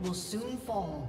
will soon fall.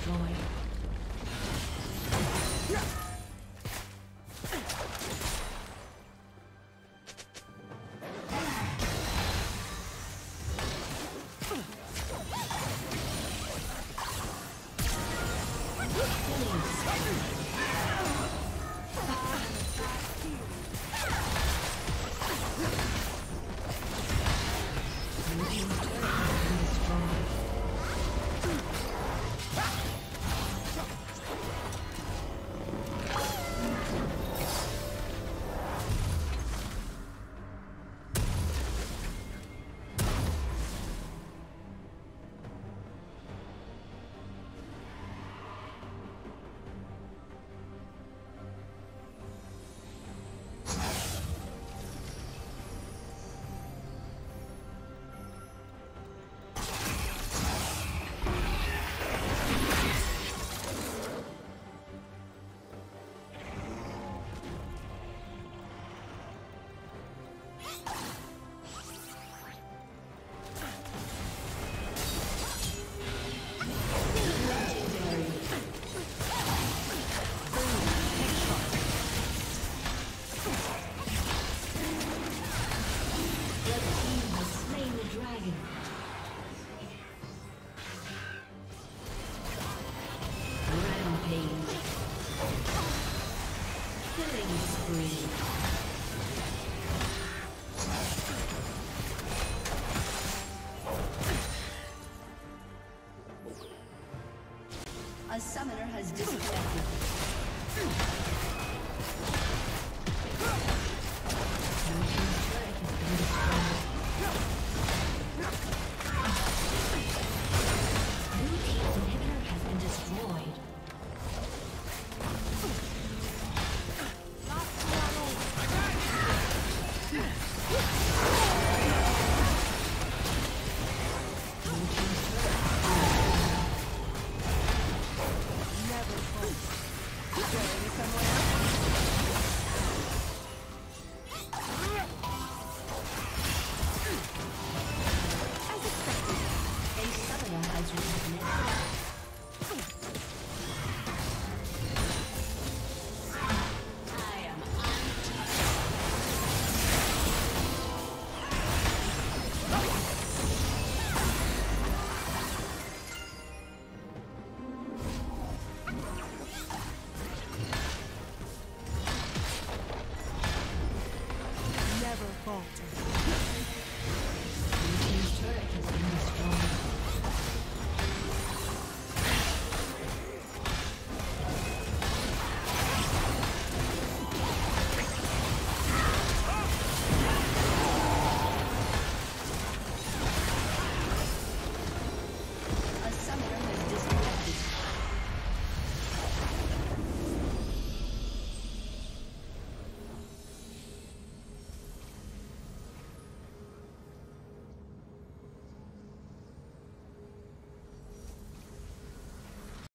destroyed. Has disconnected.